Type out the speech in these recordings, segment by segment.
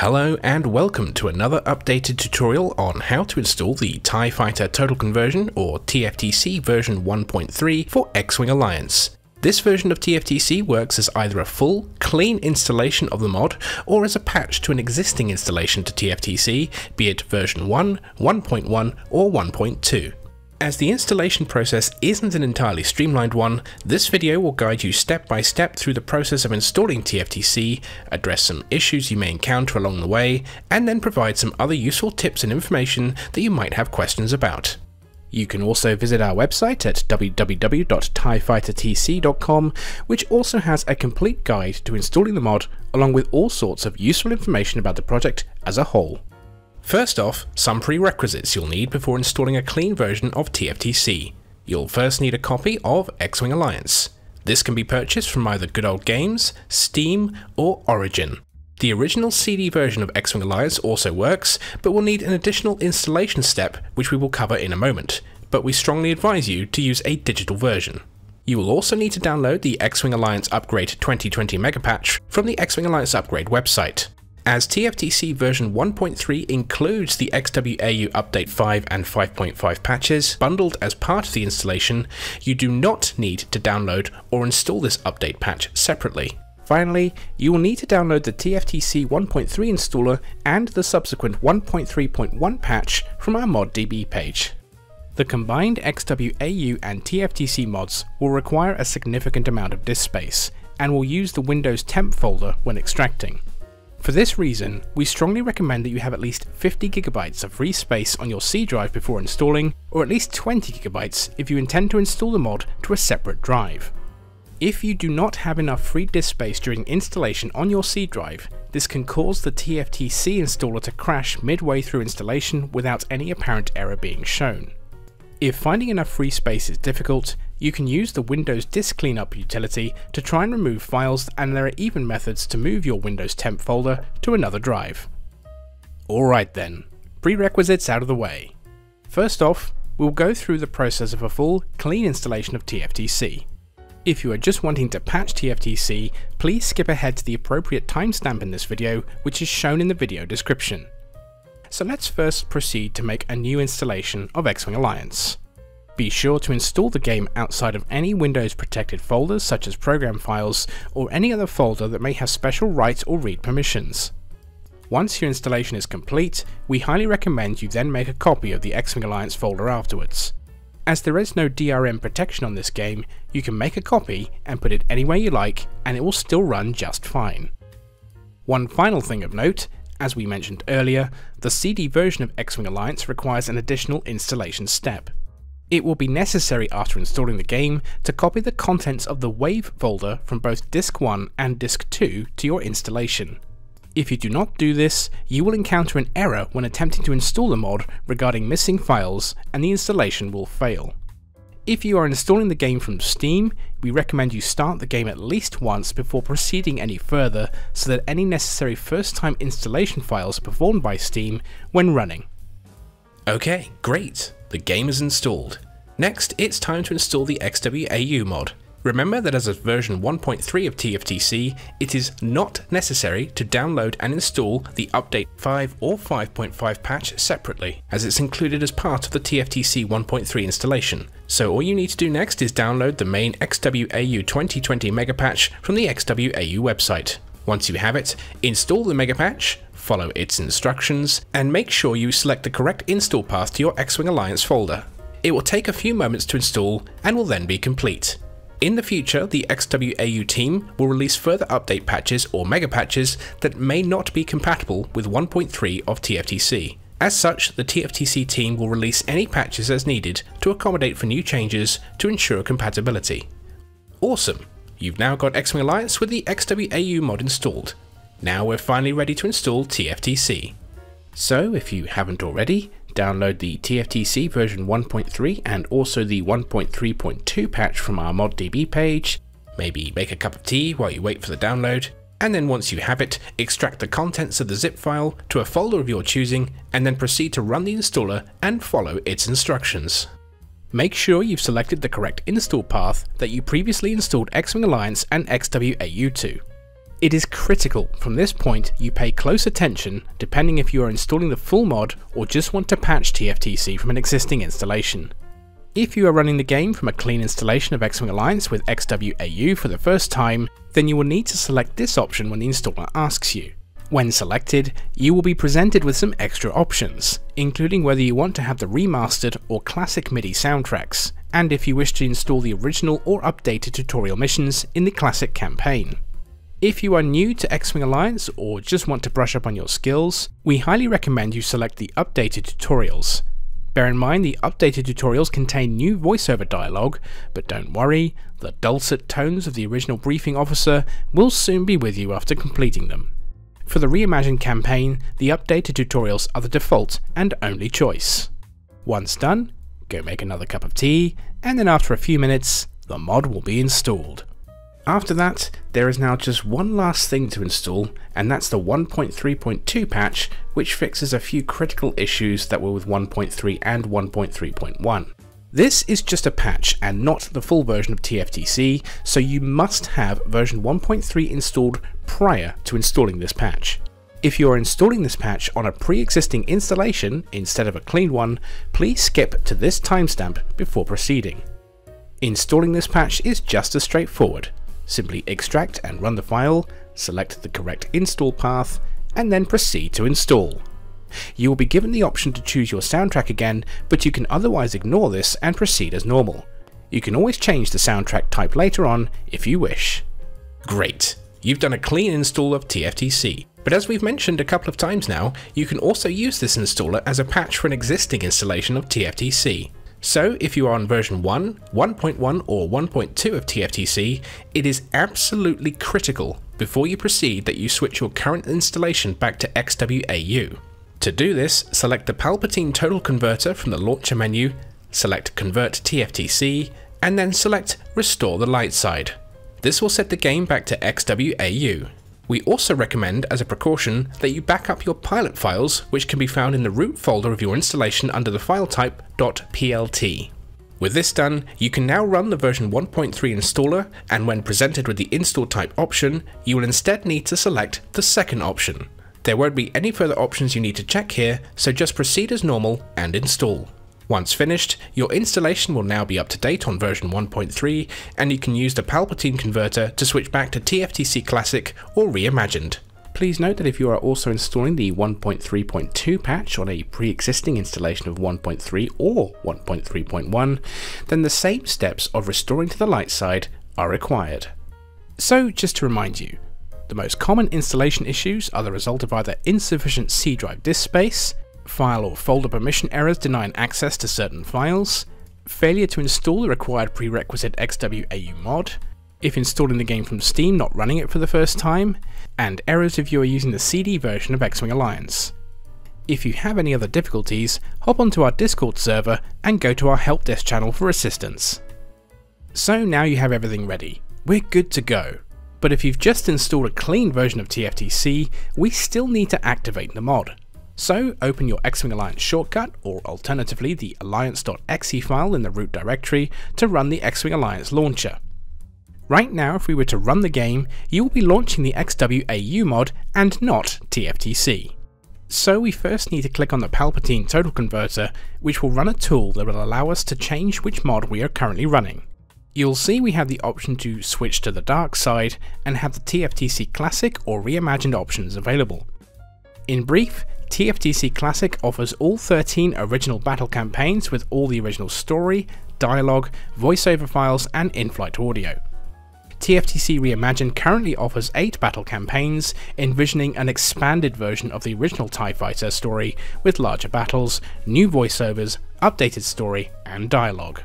Hello and welcome to another updated tutorial on how to install the TIE Fighter Total Conversion or TFTC version 1.3 for X-Wing Alliance. This version of TFTC works as either a full, clean installation of the mod, or as a patch to an existing installation to TFTC, be it version 1, 1.1 or 1.2. As the installation process isn't an entirely streamlined one, this video will guide you step by step through the process of installing TFTC, address some issues you may encounter along the way, and then provide some other useful tips and information that you might have questions about. You can also visit our website at www.tiefightertc.com, which also has a complete guide to installing the mod, along with all sorts of useful information about the project as a whole. First off, some prerequisites you'll need before installing a clean version of TFTC. You'll first need a copy of X-Wing Alliance. This can be purchased from either Good Old Games, Steam, or Origin. The original CD version of X-Wing Alliance also works, but will need an additional installation step which we will cover in a moment, but we strongly advise you to use a digital version. You will also need to download the X-Wing Alliance Upgrade 2020 Megapatch from the X-Wing Alliance Upgrade website. As TFTC version 1.3 includes the XWAU Update 5 and 5.5 patches bundled as part of the installation, you do not need to download or install this update patch separately. Finally, you will need to download the TFTC 1.3 installer and the subsequent 1.3.1 patch from our ModDB page. The combined XWAU and TFTC mods will require a significant amount of disk space, and will use the Windows temp folder when extracting. For this reason, we strongly recommend that you have at least 50GB of free space on your C drive before installing, or at least 20GB if you intend to install the mod to a separate drive. If you do not have enough free disk space during installation on your C drive, this can cause the TFTC installer to crash midway through installation without any apparent error being shown. If finding enough free space is difficult, you can use the Windows Disk Cleanup utility to try and remove files and there are even methods to move your Windows temp folder to another drive. Alright then, prerequisites out of the way. First off, we'll go through the process of a full, clean installation of TFTC. If you are just wanting to patch TFTC, please skip ahead to the appropriate timestamp in this video, which is shown in the video description. So let's first proceed to make a new installation of X-Wing Alliance. Be sure to install the game outside of any Windows protected folders such as program files or any other folder that may have special write or read permissions. Once your installation is complete, we highly recommend you then make a copy of the X-Wing Alliance folder afterwards. As there is no DRM protection on this game, you can make a copy and put it anywhere you like and it will still run just fine. One final thing of note as we mentioned earlier, the CD version of X-Wing Alliance requires an additional installation step. It will be necessary after installing the game to copy the contents of the WAVE folder from both Disk 1 and Disk 2 to your installation. If you do not do this, you will encounter an error when attempting to install the mod regarding missing files and the installation will fail. If you are installing the game from Steam, we recommend you start the game at least once before proceeding any further so that any necessary first time installation files are performed by Steam when running. Okay, great, the game is installed. Next, it's time to install the XWAU mod. Remember that as a version 1.3 of TFTC, it is not necessary to download and install the Update 5 or 5.5 patch separately, as it's included as part of the TFTC 1.3 installation. So all you need to do next is download the main XWAU 2020 Megapatch from the XWAU website. Once you have it, install the Megapatch, follow its instructions, and make sure you select the correct install path to your X-Wing Alliance folder. It will take a few moments to install and will then be complete. In the future, the XWAU team will release further update patches or mega patches that may not be compatible with 1.3 of TFTC. As such, the TFTC team will release any patches as needed to accommodate for new changes to ensure compatibility. Awesome! You've now got X-Wing Alliance with the XWAU mod installed. Now we're finally ready to install TFTC. So if you haven't already, download the TFTC version 1.3 and also the 1.3.2 patch from our ModDB page, maybe make a cup of tea while you wait for the download, and then once you have it, extract the contents of the zip file to a folder of your choosing, and then proceed to run the installer and follow its instructions. Make sure you've selected the correct install path that you previously installed X-Wing Alliance and XWAU to. It is critical from this point you pay close attention depending if you are installing the full mod or just want to patch TFTC from an existing installation. If you are running the game from a clean installation of X-Wing Alliance with XWAU for the first time, then you will need to select this option when the installer asks you. When selected, you will be presented with some extra options, including whether you want to have the remastered or classic MIDI soundtracks, and if you wish to install the original or updated tutorial missions in the classic campaign. If you are new to X-Wing Alliance or just want to brush up on your skills, we highly recommend you select the updated tutorials. Bear in mind the updated tutorials contain new voiceover dialogue, but don't worry, the dulcet tones of the original briefing officer will soon be with you after completing them. For the reimagined campaign, the updated tutorials are the default and only choice. Once done, go make another cup of tea, and then after a few minutes, the mod will be installed. After that, there is now just one last thing to install, and that's the 1.3.2 patch, which fixes a few critical issues that were with 1.3 and 1.3.1. This is just a patch and not the full version of TFTC, so you must have version 1.3 installed prior to installing this patch. If you are installing this patch on a pre-existing installation instead of a clean one, please skip to this timestamp before proceeding. Installing this patch is just as straightforward. Simply extract and run the file, select the correct install path, and then proceed to install. You will be given the option to choose your soundtrack again, but you can otherwise ignore this and proceed as normal. You can always change the soundtrack type later on if you wish. Great, you've done a clean install of TFTC, but as we've mentioned a couple of times now, you can also use this installer as a patch for an existing installation of TFTC. So if you are on version 1, 1.1 or 1.2 of TFTC, it is absolutely critical before you proceed that you switch your current installation back to XWAU. To do this, select the Palpatine Total Converter from the launcher menu, select Convert TFTC, and then select Restore the Light Side. This will set the game back to XWAU. We also recommend, as a precaution, that you back up your pilot files, which can be found in the root folder of your installation under the file type .plt. With this done, you can now run the version 1.3 installer, and when presented with the install type option, you will instead need to select the second option. There won't be any further options you need to check here, so just proceed as normal and install. Once finished, your installation will now be up to date on version 1.3, and you can use the Palpatine converter to switch back to TFTC Classic or Reimagined. Please note that if you are also installing the 1.3.2 patch on a pre-existing installation of 1.3 or 1.3.1, then the same steps of restoring to the light side are required. So just to remind you, the most common installation issues are the result of either insufficient C drive disk space, file or folder permission errors denying access to certain files, failure to install the required prerequisite XWAU mod, if installing the game from Steam not running it for the first time, and errors if you are using the CD version of X-Wing Alliance. If you have any other difficulties, hop onto our Discord server and go to our help desk channel for assistance. So now you have everything ready, we're good to go. But if you've just installed a clean version of TFTC, we still need to activate the mod. So open your X-Wing Alliance shortcut, or alternatively the alliance.exe file in the root directory to run the X-Wing Alliance launcher. Right now if we were to run the game, you will be launching the XWAU mod and not TFTC. So we first need to click on the Palpatine Total Converter, which will run a tool that will allow us to change which mod we are currently running. You'll see we have the option to switch to the dark side and have the TFTC Classic or Reimagined options available. In brief, TFTC Classic offers all 13 original battle campaigns with all the original story, dialogue, voiceover files, and in-flight audio. TFTC Reimagined currently offers 8 battle campaigns, envisioning an expanded version of the original TIE Fighter story with larger battles, new voiceovers, updated story, and dialogue.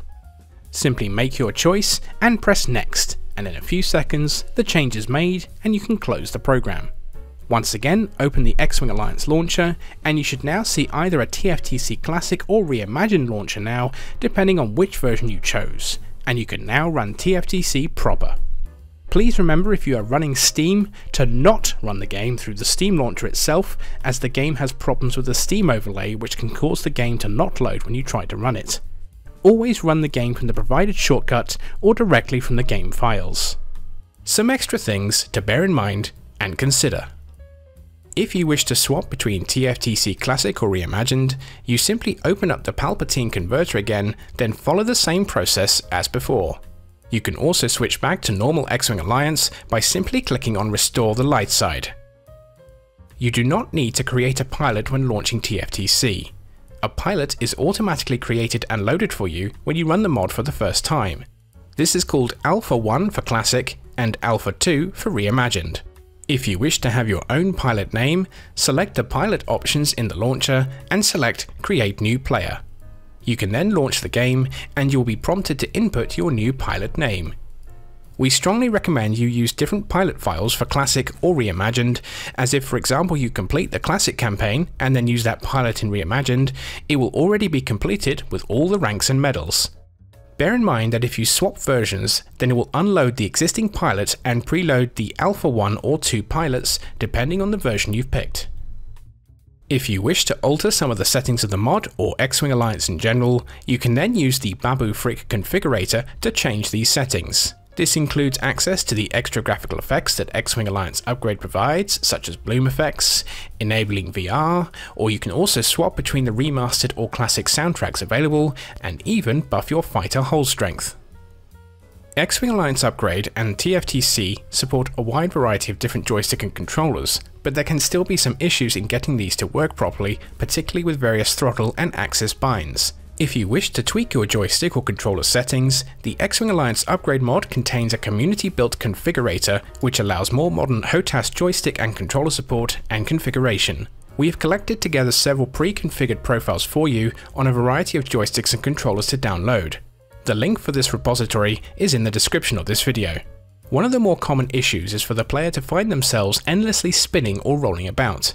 Simply make your choice and press next, and in a few seconds the change is made and you can close the program. Once again, open the X-Wing Alliance launcher, and you should now see either a TFTC Classic or Reimagined launcher now, depending on which version you chose, and you can now run TFTC proper. Please remember if you are running Steam to not run the game through the Steam launcher itself, as the game has problems with the Steam overlay which can cause the game to not load when you try to run it. Always run the game from the provided shortcut or directly from the game files. Some extra things to bear in mind and consider. If you wish to swap between TFTC Classic or Reimagined, you simply open up the Palpatine converter again, then follow the same process as before. You can also switch back to normal X-Wing Alliance by simply clicking on Restore the Light Side. You do not need to create a pilot when launching TFTC. A pilot is automatically created and loaded for you when you run the mod for the first time. This is called Alpha 1 for Classic and Alpha 2 for Reimagined. If you wish to have your own pilot name, select the pilot options in the launcher and select Create New Player. You can then launch the game and you'll be prompted to input your new pilot name. We strongly recommend you use different pilot files for Classic or Reimagined, as if for example you complete the Classic campaign and then use that pilot in Reimagined, it will already be completed with all the ranks and medals. Bear in mind that if you swap versions, then it will unload the existing pilot and preload the Alpha 1 or 2 pilots depending on the version you've picked. If you wish to alter some of the settings of the mod or X-Wing Alliance in general, you can then use the Babu Frik configurator to change these settings. This includes access to the extra graphical effects that X-Wing Alliance Upgrade provides, such as bloom effects, enabling VR, or you can also swap between the remastered or classic soundtracks available, and even buff your fighter hull strength. X-Wing Alliance Upgrade and TFTC support a wide variety of different joystick and controllers, but there can still be some issues in getting these to work properly, particularly with various throttle and axis binds. If you wish to tweak your joystick or controller settings, the X-Wing Alliance upgrade mod contains a community-built configurator which allows more modern HOTAS joystick and controller support and configuration. We have collected together several pre-configured profiles for you on a variety of joysticks and controllers to download. The link for this repository is in the description of this video. One of the more common issues is for the player to find themselves endlessly spinning or rolling about.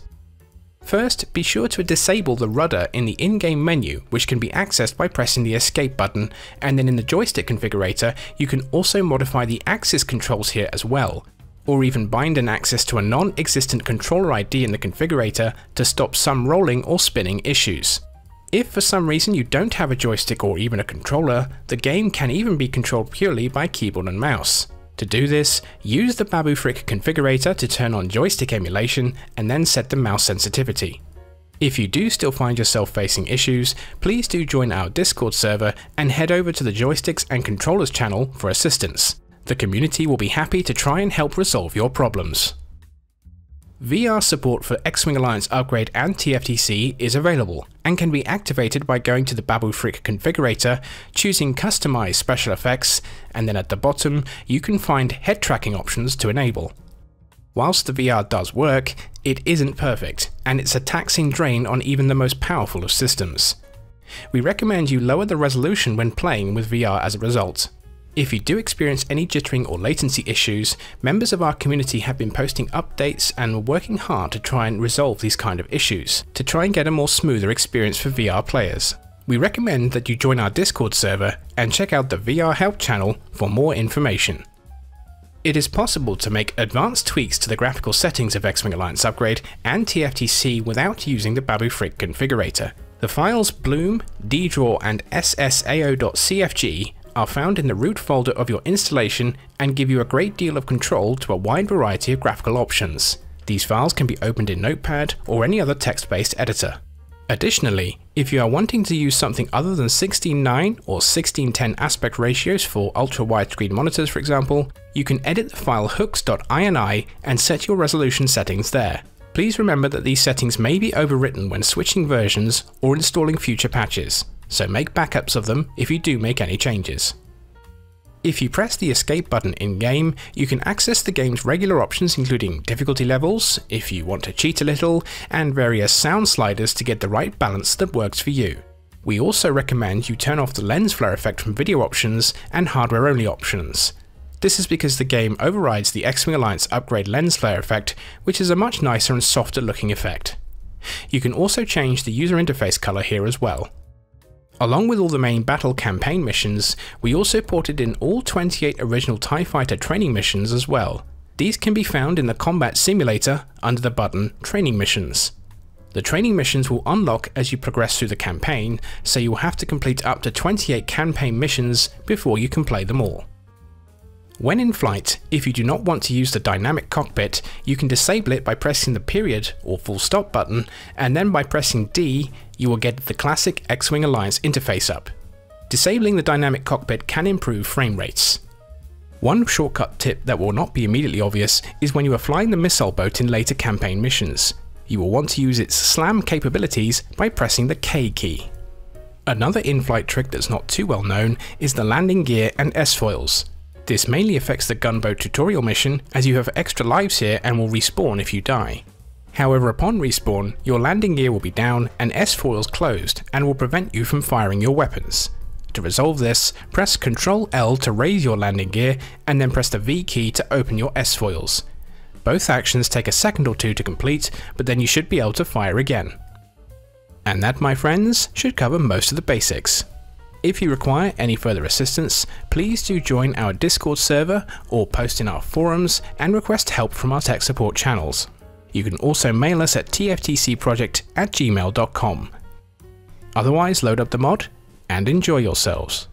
First, be sure to disable the rudder in the in-game menu, which can be accessed by pressing the escape button, and then in the joystick configurator, you can also modify the axis controls here as well, or even bind an axis to a non-existent controller ID in the configurator to stop some rolling or spinning issues. If for some reason you don't have a joystick or even a controller, the game can even be controlled purely by keyboard and mouse. To do this, use the Babu Frik configurator to turn on joystick emulation and then set the mouse sensitivity. If you do still find yourself facing issues, please do join our Discord server and head over to the Joysticks and Controllers channel for assistance. The community will be happy to try and help resolve your problems. VR support for X-Wing Alliance Upgrade and TFTC is available, and can be activated by going to the Babu Frik configurator, choosing Customize Special Effects, and then at the bottom you can find head tracking options to enable. Whilst the VR does work, it isn't perfect, and it's a taxing drain on even the most powerful of systems. We recommend you lower the resolution when playing with VR as a result. If you do experience any jittering or latency issues, members of our community have been posting updates and working hard to try and resolve these kind of issues, to try and get a more smoother experience for VR players. We recommend that you join our Discord server and check out the VR help channel for more information. It is possible to make advanced tweaks to the graphical settings of X-Wing Alliance Upgrade and TFTC without using the Babu Frik configurator. The files Bloom, DDraw and SSAO.cfg are found in the root folder of your installation and give you a great deal of control to a wide variety of graphical options. These files can be opened in Notepad or any other text-based editor. Additionally, if you are wanting to use something other than 16:9 or 16:10 aspect ratios for ultra-widescreen monitors for example, you can edit the file hooks.ini and set your resolution settings there. Please remember that these settings may be overwritten when switching versions or installing future patches so make backups of them if you do make any changes. If you press the escape button in-game, you can access the game's regular options including difficulty levels, if you want to cheat a little, and various sound sliders to get the right balance that works for you. We also recommend you turn off the lens flare effect from video options and hardware only options. This is because the game overrides the X-Wing Alliance upgrade lens flare effect, which is a much nicer and softer looking effect. You can also change the user interface colour here as well. Along with all the main battle campaign missions, we also ported in all 28 original TIE Fighter training missions as well. These can be found in the Combat Simulator under the button Training Missions. The training missions will unlock as you progress through the campaign, so you will have to complete up to 28 campaign missions before you can play them all. When in flight, if you do not want to use the dynamic cockpit, you can disable it by pressing the period or full stop button, and then by pressing D, you will get the classic X-Wing Alliance interface up. Disabling the dynamic cockpit can improve frame rates. One shortcut tip that will not be immediately obvious is when you are flying the missile boat in later campaign missions. You will want to use its slam capabilities by pressing the K key. Another in-flight trick that's not too well known is the landing gear and S-foils. This mainly affects the gunboat tutorial mission as you have extra lives here and will respawn if you die. However, upon respawn, your landing gear will be down and S-foils closed and will prevent you from firing your weapons. To resolve this, press Ctrl L to raise your landing gear and then press the V key to open your S-foils. Both actions take a second or two to complete, but then you should be able to fire again. And that, my friends, should cover most of the basics. If you require any further assistance, please do join our Discord server or post in our forums and request help from our tech support channels. You can also mail us at tftcproject at gmail.com. Otherwise, load up the mod and enjoy yourselves.